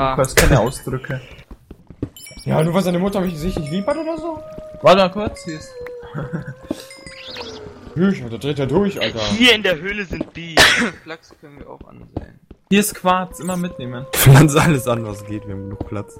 Ah, Du hast keine Ausdrücke. Ja, nur weil seine Mutter mich sich nicht lieb hat oder so? Warte mal kurz, hier ist. Hüch, da dreht er durch, Alter. hier in der Höhle sind die. Flachs können wir auch ansehen. Hier ist Quarz, immer mitnehmen. Pflanze alles an, was geht, wir haben genug Platz.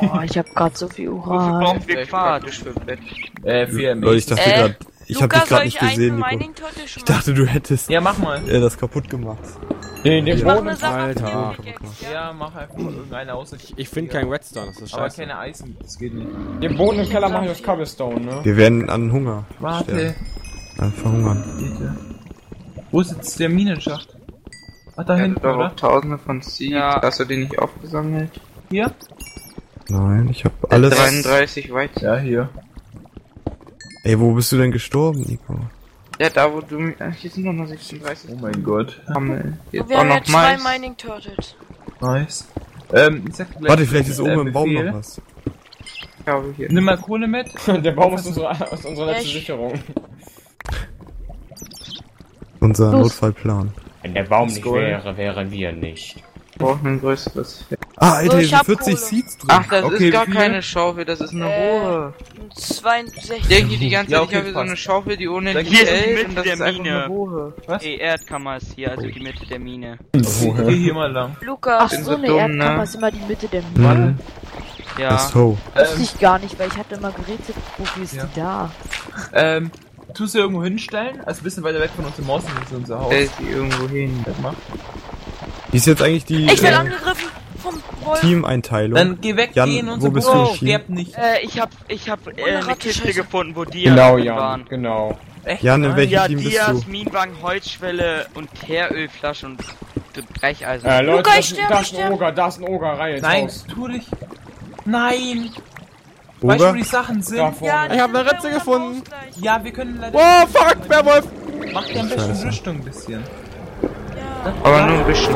Oh, ich hab grad so viel Wofür Uran. brauchen wir Quarz? für Bett. Äh, für Leute, ich dachte Äh, grad, ich hab Luca, dich ich nicht gesehen, Nico. Ich dachte, du hättest Ja, mach mal. äh, das kaputt gemacht. Den, den Ich mach Boden. eine Sache Alter. ja? Ja, mach einfach mal irgendeine aus. Ich finde kein Redstone, das ist Aber scheiße. keine Eisen, das geht nicht. Den Boden im Keller mache ich aus Cobblestone, ne? Wir werden an Hunger Warte, sterben. An Verhungern. bitte. Wo ist jetzt der Minenschacht? Ah, da Ja, hinten, auch oder? tausende von Seeds. Ja. Hast du die nicht aufgesammelt? Hier? Nein, ich hab alles. 33 weit. Ja, hier. Ey, wo bist du denn gestorben, Nico? Ja, da wo du mich. Ach, hier sind noch mal 36. Oh mein Gott. Hammel. Ist wir auch haben ja noch zwei Mais. Mining Turtles. Nice. Ähm, ich sag gleich. Warte, vielleicht ist äh, oben im Baum noch was. Ich glaube hier. Nimm mal Kohle mit. Der Baum ist unsere, ist unsere letzte Ich- Sicherung. Unser Los. Notfallplan. Wenn der Baum nicht wäre, wären wir nicht. Wir brauchen ein größeres Feld. Ah, Alter, So, hier sind hab 40 Kohle. Seeds drin. Ach, das Okay, ist gar keine Schaufel, das ist eine Äh, Rohre. Und 62. Ich denke die ganze Ja, Zeit, okay, ich habe so eine Schaufel, die ohne Hier ist die hält Mitte und das der ist einfach Mine. eine Rohre. Was? Die Erdkammer ist hier, also die Mitte der Mine. Ich geh hier mal lang. Luca, Ach, so so eine dumm, Erdkammer ne? ist immer die Mitte der Warte. Mine. Ja. Ach so. Wusste Ähm, ich gar nicht, weil ich hatte immer gerätselt, wofür ist Ja. die da? ähm, tust du irgendwo hinstellen? Also ein bisschen weiter weg von uns im Haus, ist unser Haus. Stellt die irgendwo hin. Das macht. Wie ist jetzt eigentlich die ich werde äh, angegriffen Wolf. Teameinteilung? Dann geh weg, Jan, geh in wo bist du nicht. Äh, ich hab, ich hab äh, eine Kiste Scheiße. gefunden, wo die Genau, Jan, waren. genau. Echt? Jan, in welchem Ja, Team bist Dias, du? Minenwagen, Holzschwelle und Teerölflasche und Brecheisen. Äh, Leute, Luca, da, ich ist- sterbe, da ich ist ein sterbe. Oger, da ist ein Oger, Reihe Nein, Haus. tu dich. Nein! Weißt du, Oger? wo die Sachen sind? Ja, Ich hab eine Ritze gefunden. Ja, wir können leider. Oh, fuck, Werwolf! Mach dir am besten Scheiße. Rüstung ein bisschen. Ja. Aber nur ein bisschen.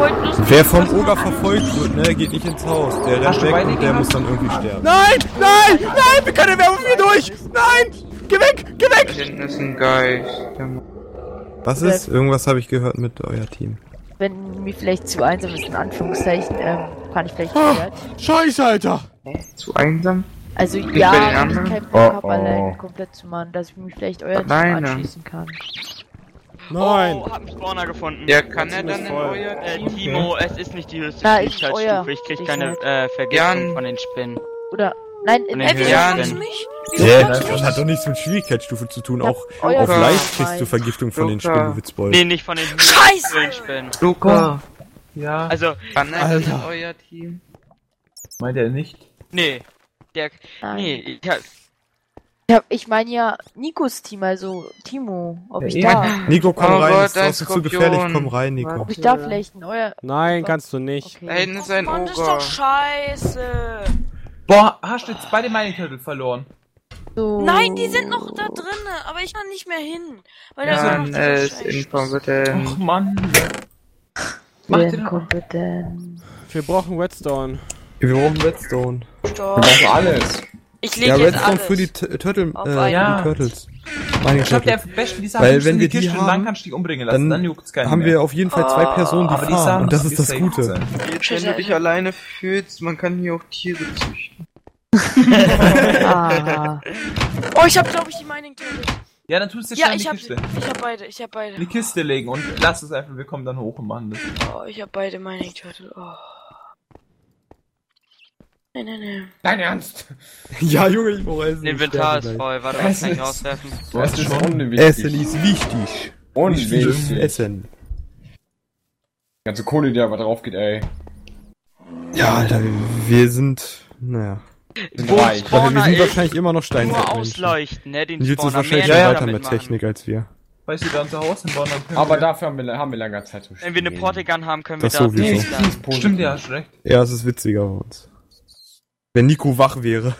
Wer vom Oger verfolgt wird, ne, geht nicht ins Haus. Der rennt weg und der muss dann irgendwie sterben. Nein, nein, nein, wir können den Werwolf hier durch! Nein! Geh weg, geh Da weg! hinten ist ein Geist. Was ist? Irgendwas habe ich gehört mit euer Team. Wenn mir vielleicht zu einsam ist, in Anführungszeichen, ähm, kann ich vielleicht Team. Scheiße, Alter! Zu einsam? Also den ja, wenn ich keinen Bock Oh, oh. allein komplett zu machen, dass ich mich vielleicht euer. Team anschließen kann. Nein! Oh, hab einen Spawner gefunden. Ja, kann er dann in euer Äh, Team? Timo, es ist nicht die höchste Na, ich- Schwierigkeitsstufe. Ich krieg Ich keine halt. äh, Vergiftung Jan. von den Spinnen. Oder, nein, in den Ey, Ja, du Höhlen. mich? Du das mich? hat doch nichts mit Schwierigkeitsstufe zu tun. Ja, Auch auf leicht kriegst du. Vergiftung von den. Spinnen, Witzbold. Nee, nicht von den Scheiße! Höhlenspinnen. Luca, Ja, Also, kann er in Alter. euer Team? meint er nicht. nee. Der, Nein. nee, ich hab, Ja, ich meine ja Nikos Team, also Timo. Ob Ja, ich eben. da, Nico, komm Oh rein, Gott, ist ein draußen zu gefährlich, komm rein, Nico. ob ich da vielleicht in euer. Nein, kannst du nicht. Da Okay. hinten ist ein Mann, das ist doch scheiße. Boah, hast du jetzt beide Mining Turtle verloren? So. Nein, die sind noch da drinnen, aber ich kann nicht mehr hin. Weil da sind noch diese ist inkompetent. Och Mann. Mach. Inkompetent. Wir brauchen Redstone. Wir brauchen Redstone. Stopp. Also alles. Ich leg Ja, jetzt Redstone alles. für die Turtle, äh, einen. die Turtles. Meine Ich hab der besten die Sachen Weil wenn in wir die die Kiste und dann haben, kannst du die umbringen lassen. dann Dann, juckt's keinen Haben mehr. wir auf jeden Fall zwei Personen, die Aber die fahren. Sachen Und das ist das Gute. sein. Jetzt, wenn du dich alleine fühlst, man kann hier auch Tiere züchten. Ah. Oh, ich hab glaube ich die Mining Turtle. Ja, dann tust du Ja, schnell in ich die hab, Kiste. ich hab beide, ich hab beide. In die Kiste legen und lass es einfach, wir kommen dann hoch und machen das. Oh, ich hab beide Mining Turtle. Oh. Nein, nein, nein. Dein Ernst? Ja, Junge, ich brauche Essen. Inventar ist voll. Warte, was kann ich rauswerfen? Du hast Essen unwichtig. ist wichtig. Unwichtig. Essen. Ganze Kohle, die aber drauf geht, ey. Ja, Alter, wir sind, naja. Sind Wo reich. Wir sind wahrscheinlich immer noch nur Steinzeitmenschen. ausleuchten, ne? Den Und Spawner wahrscheinlich mehr schon weiter mit machen. Technik als wir. Weißt du, da unser Haus hinbauen, dann können Aber wir... dafür haben wir, haben wir lange Zeit zu Wenn wir eine spielen. Portigun haben, können wir Das da sowieso. Die. Stimmt, ja, hast recht. Ja, es ist witziger bei uns. Wenn Nico wach wäre.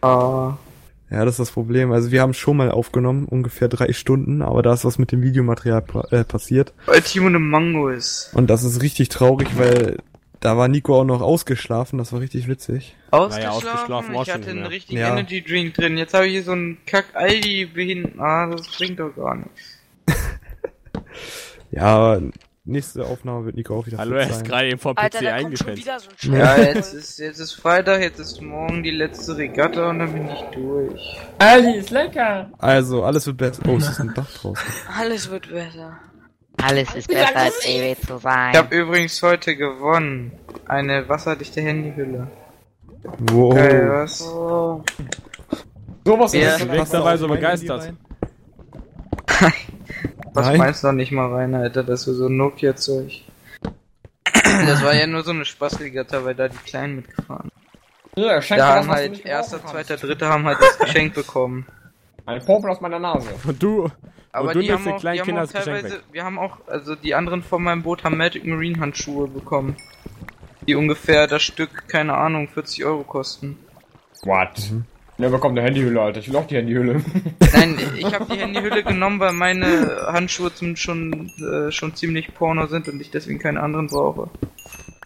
Ah. Ja, das ist das Problem. Also wir haben schon mal aufgenommen, ungefähr drei Stunden, aber da ist was mit dem Videomaterial äh, passiert. Weil Timo eine Mango ist. Und das ist richtig traurig, weil da war Nico auch noch ausgeschlafen, das war richtig witzig. Ausgeschlafen? ausgeschlafen auch ich hatte einen richtigen Ja. Energy Drink drin. Jetzt habe ich hier so einen Kack Aldi behind. Ah, das bringt doch gar nichts. Ja, aber nächste Aufnahme wird Nico auch wieder Hallo, er ist gerade eben vor Alter, PC eingepennt. so Ja, Ja, jetzt ist, jetzt ist Freitag, jetzt ist morgen die letzte Regatta und dann bin ich durch. Ali ist lecker. Also, alles wird besser. Oh, es ist ein Dach draußen. Alles wird besser. Alles ist besser als ewig zu sein. Ich habe übrigens heute gewonnen. Eine wasserdichte Handyhülle. Wow. Geil, was? Oh. Sowas Ja. ist Du wirkst dabei so begeistert. Was Nein. meinst du noch nicht mal rein, Alter? Das ist so ein Nokia-Zeug. Das war ja nur so eine Spaßregatta, weil da die Kleinen mitgefahren. Ja, Da das, haben du halt erster, zweiter, dritter haben halt das Geschenk bekommen. Ein Popel aus meiner Nase. Und du, Aber du die haben den auch, kleinen die haben Kindern auch das teilweise, wir haben auch, also die anderen von meinem Boot haben Magic Marine Handschuhe bekommen. Die ungefähr das Stück, keine Ahnung, 40 Euro kosten. What? Ja, bekommt eine Handyhülle, Alter. Ich will auch die Handyhülle. Nein, ich habe die Handyhülle genommen, weil meine Handschuhe zum, schon, äh, schon ziemlich porno sind und ich deswegen keine anderen brauche.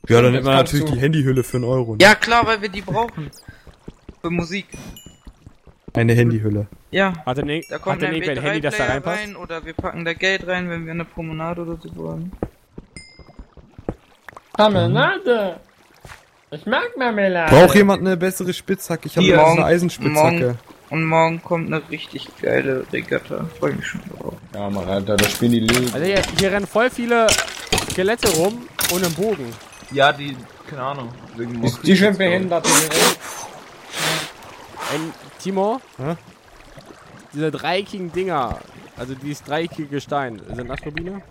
Ja, dann nimmt man natürlich du- die Handyhülle für einen Euro. ne? Ja klar, weil wir die brauchen. Für Musik. Eine Handyhülle. Ja. hat denn, Da hat kommt denn ein irgendwer ein Handy, das da MP3-Player reinpasst? rein oder wir packen da Geld rein, wenn wir eine Promenade oder so wollen. Marmelade. Ich mag Marmelade. Braucht jemand eine bessere Spitzhacke? Ich habe jetzt morgen- eine Eisenspitzhacke. Und morgen kommt eine richtig geile Regatta. Freue mich schon drauf. Ja, Mann, Alter, das spielen die Leben. Also hier, hier rennen voll viele Skelette rum ohne Bogen. Ja, die, keine Ahnung. Wegen Die, die sind behindert. Ein Timo, Hä? diese dreieckigen Dinger, also dieses dreieckige Gestein, sind das Rubine?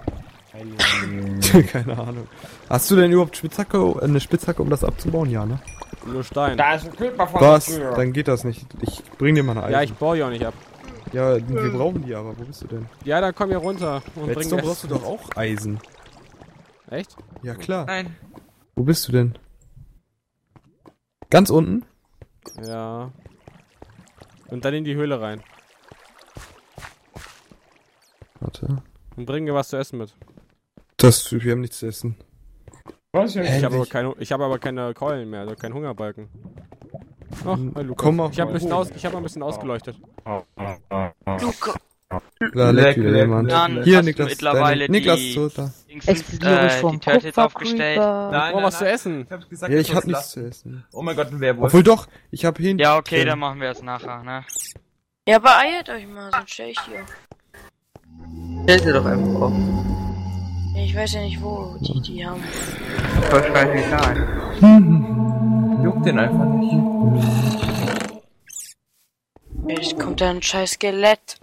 Keine Ahnung. Hast du denn überhaupt Spitzhacke, eine Spitzhacke, um das abzubauen? Ja, ne? Nur Stein. Da ist ein Körper von Was? Dann geht das nicht. Ich bring dir mal eine Eisen. Ja, ich baue die auch nicht ab. ja, wir brauchen die aber. Wo bist du denn? Ja, dann komm hier runter und bring Redstone das. brauchst du doch auch Eisen. Echt? Ja, klar. Nein. Wo bist du denn? Ganz unten? Ja. Und dann in die Höhle rein. Warte. Und bring mir was zu essen mit. Das, wir haben nichts zu essen. Was hier? Ich habe aber keine, ich habe aber keine Keulen mehr, also keinen Hungerbalken. Ach, hi Lukas. Komm mal. Ich habe ein bisschen aus, ich habe ein bisschen ausgeleuchtet. Luca. Da leckt wieder leck, jemand. leck. Dann Hier, hast du Niklas. mittlerweile Deine, Niklas, die, so, da. Dings, Explodiere ich äh, vom Turtles aufgestellt. Kupfercreeper. Nein, Oh, was zu essen. Ich hab's gesagt, Ja, ich hab nichts zu essen. Oh mein Gott, ein Werwolf. Obwohl doch, ich hab Hähnchen. Ja, okay, dann machen wir es nachher, ne? Ja, beeilt euch mal, sonst stell ich die auf. Stell sie doch einfach auf. Ich weiß ja nicht, wo die die haben. Voll scheißegal. Juckt den einfach nicht. Jetzt kommt da ein scheiß Skelett.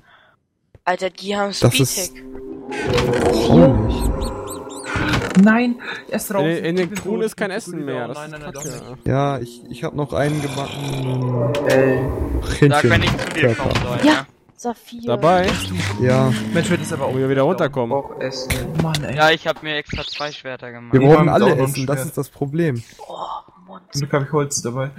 Alter, die haben Das ist- Speedhack. Auch nicht. Nein, erst raus. In, in den Truhen ist kein Essen mehr. Das nein, ist nein, nein. Ja, ich, ich hab noch einen gebackenen Ey. Hähnchen. Sag, wenn ich zu dir kommen soll, Ja. Saphir. Dabei, Ja, Mensch, wird das aber wo auch. wir wieder runterkommen. Auch essen. Oh Mann, ey. Ja, ich habe mir extra zwei Schwerter gemacht. wir brauchen alle essen, das ist das Problem. Oh, Monster. Zum Glück hab ich Holz dabei.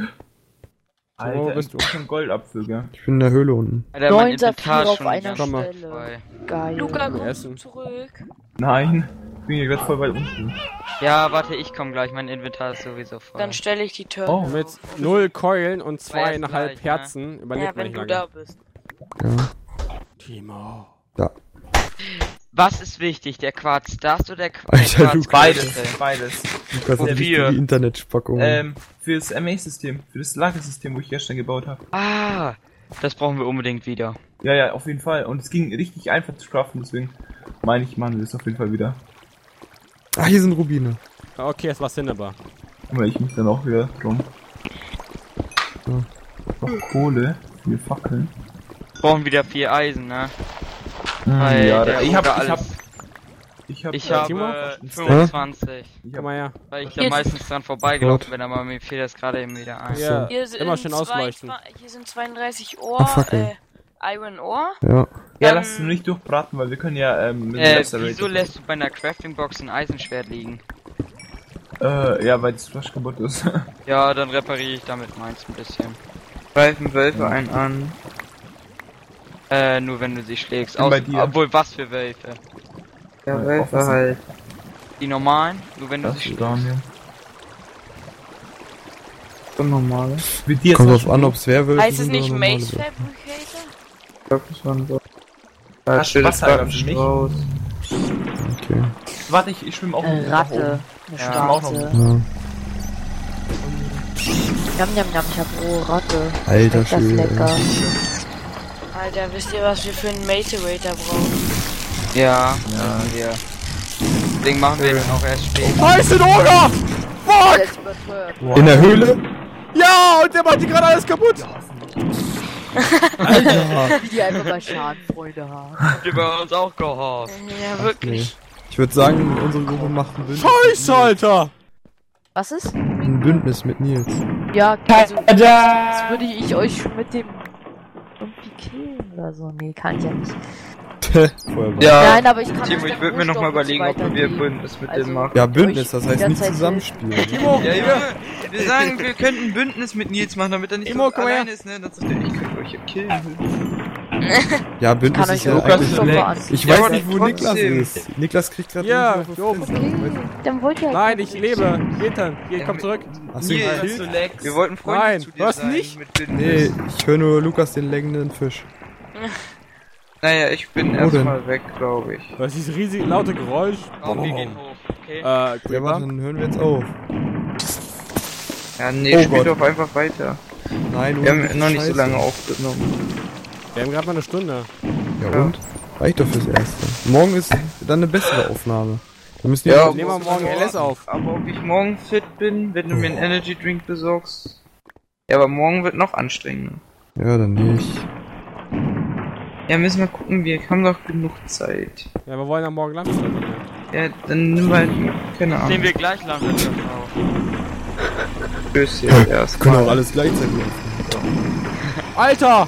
Alter, Wo bist du schon Goldapfel, gell? Ich bin in der Höhle unten. Alter, mein Neun Saphir auf einer. Stelle. Geil. Luca, komm essen. zurück. Nein. Ich bin hier gerade voll weit unten. Ja, warte, ich komme gleich, mein Inventar ist sowieso voll. Dann stelle ich die Turtle. Oh. Mit null Keulen und zweieinhalb ne? Herzen ja, überlebt man wenn nicht du lange. da bist. Ja. Timo. Was ist wichtig, der Quarz das oder der, Qu Alter, Quarz? Lukas. Beides, beides. Lukas hat Wofür? die Internetspackung. Ähm, für das MA-System, für das Lagersystem, wo ich gestern gebaut habe. Ah, das brauchen wir unbedingt wieder. Ja, ja, auf jeden Fall. Und es ging richtig einfach zu craften, deswegen meine ich, machen wir das auf jeden Fall wieder. Ah, hier sind Rubine. Okay, es war Cinnabar. Kümmere ich mich dann auch wieder drum. Ja. Noch Kohle, vier Fackeln. Brauchen wieder vier Eisen, ne? Hm, Weil ja, der ich hab, ich hab, alles- ich hab, Ich äh, habe Timo? 25. ich Komm hab, mal her. Weil ich da meistens dran vorbeigelaufen bin, aber mir fiel das gerade eben wieder ein. Ja, Hier sind, immer schön ausleuchten. Hier sind 32 Ach, Ohr, Fackeln. äh, Iron Ore. Ja. ja, Ähm, lass es nur nicht durchbraten, weil wir können ja, ähm, Äh, wieso lässt du bei einer Crafting Box ein Eisenschwert liegen? Äh, ja, weil das Flash kaputt ist. Ja, dann repariere ich damit meins ein bisschen. Greifen Wölfe einen an. Äh, nur wenn du sie schlägst. Aus, bei dir. obwohl, was für Wölfe? Ja, Ja, Wölfe halt. Die normalen? Nur wenn du Das sie schlägst. Daniel. So normale. Wie dir Kommt drauf an, ob es Werwölfe Heißt es nicht Wölfe. Fabricator? Ich glaube, das waren so. Da Hast steht das Wasser raus. Okay. warte, ich, ich schwimme auch oben. Ratte. Eine Ja, auch noch. Ja. Yam, yam, yam, ich hab rohe Ratte. Alter Das Schwede. lecker. Alter, wisst ihr, was wir für einen Materator brauchen? Ja, ja, wir. Deswegen machen wir auch erst später. Scheiße, Oger! Fuck! In der Höhle? Ja, und der macht die gerade alles kaputt. Wie die einfach mal Schadenfreude haben. Ihr bei uns auch gehofft? Ja, wirklich. Ich würde sagen, unsere Gruppe macht ein Bündnis. Scheiße, Alter! Was ist? Ein Bündnis mit Nils. Ja, also, das würde ich euch schon mit dem oder so. Nee, kann ich ja nicht. Ja, Nein, aber ich kann Timo, ich dann würde mir noch mal Rohstoffe überlegen, ob wir. Bündnis mit Also- dem machen. Ja, Bündnis, das heißt nicht zusammenspielen. Timo, Ja. Junge, wir sagen, wir könnten ein Bündnis mit Nils machen, damit er nicht Timo, so komm her. alleine ist, ne? Dann sagt er, ich könnte euch ja killen. Ja, Bündnis ist ja Lukas eigentlich... ist weg. Ich Ja, weiß nicht, wo. Niklas ist. Niklas kriegt gerade Ja, nicht auf Okay, dann wollt ihr Nein, ich lebe. Ethan, hier, komm zurück. Hast du ihn gekillt? Wir wollten Freunde Nein, zu dir was sein nicht? Nee, ich höre nur Lukas den leckenden Fisch. Naja, ich bin erstmal weg, glaube ich. Was ist dieses riesige laute Geräusch? Komm, wir gehen hoch, okay? Äh, Ja, warte, dann hören wir jetzt auf. Ja, nee, Oh spiel Gott. doch einfach weiter. Nein, Wir haben noch nicht so lange aufgenommen. Wir haben gerade mal eine Stunde. Ja, und? Reicht doch fürs Erste. Morgen ist dann eine bessere Aufnahme. Wir müssen Ja, Nehmen wir morgen LS auf. Aber ob ich morgen fit bin, wenn du mir einen Energy Drink besorgst. Ja, aber morgen wird noch anstrengender. Ja, dann nicht. Ja, müssen wir gucken, wir haben doch genug Zeit. Ja, wir wollen ja morgen Landwirtschaft. machen. Ja, dann nimm halt, keine Ahnung. Nehmen wir gleich Landwirtschaft auf. Tschüss jetzt erst. Können auch alles gleichzeitig machen. Alter!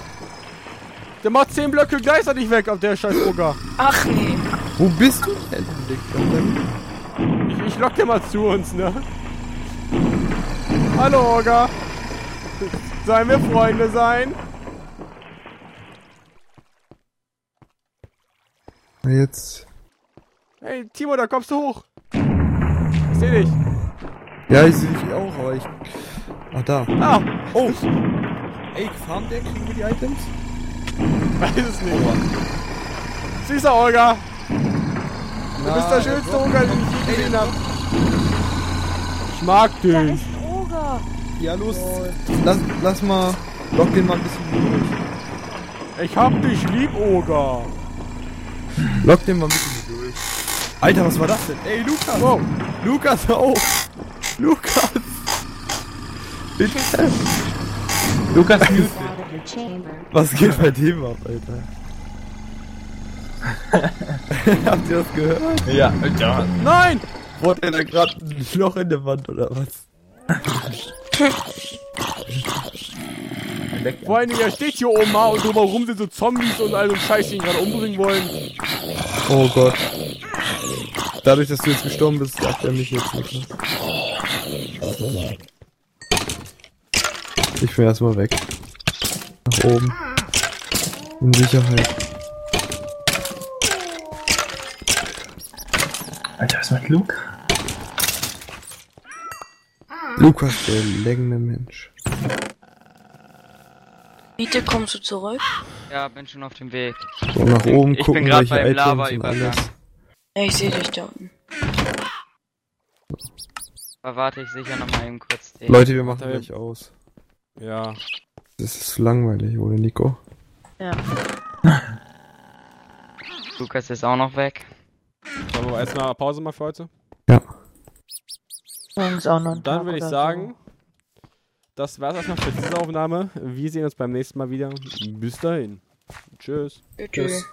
Der macht 10 Blöcke gleichzeitig weg auf der scheiß Oger. Ach nee. Wo bist du denn? Ich, ich lock dir mal zu uns, ne? Hallo, Oger. Sollen wir Freunde sein? Jetzt. Hey, Timo, da kommst du hoch. Ich seh dich. Ja, ich sehe dich auch, aber ich. Ah, da. Ah, Oh! Ey, farmt der? Kriegen wir die Items? weiß es nicht. Süßer Olga. Du bist der schönste Oger, den ich je gesehen hab. Ich mag Da dich. ist ein Oger. Ja, los. Lass, lass mal. Lock den mal ein bisschen durch. Ich hab dich lieb, Oger. Lock den mal bisschen durch. Alter, was war das denn? Ey, Lukas! Wow. Lukas, hör auf! Lukas! Bitte! Lukas Mute. Was geht bei dem ab, Alter? Habt ihr das gehört? Ja, ja. Nein! Wurde da gerade ein Loch in der Wand oder was? Vor allen Dingen, er steht hier oben mal und drumherum sind so Zombies und all so Scheiß, die ihn gerade umbringen wollen. Oh Gott. Dadurch, dass du jetzt gestorben bist, sagt er mich jetzt nicht. Ich will erstmal weg. Nach oben. In Sicherheit. Alter, was macht Luke? Lukas, der längende Mensch. Bitte kommst du zurück? Ja, bin schon auf dem Weg. So, nach oben Ich bin gucken, grad welche beim Items und Lava-Übergang. alles. Ja, ich sehe dich da unten. Aber warte ich sicher noch mal eben kurz den. Leute, wir machen Da- gleich aus. Ja. Das ist langweilig, oder Nico? Ja. Lukas ist auch noch weg. Sollen wir erstmal Pause mal für heute? Ja. Morgens auch noch ein Dann Tag würde ich sagen, das war's erstmal für diese Aufnahme. Wir sehen uns beim nächsten Mal wieder. Bis dahin. Tschüss. Tschüss.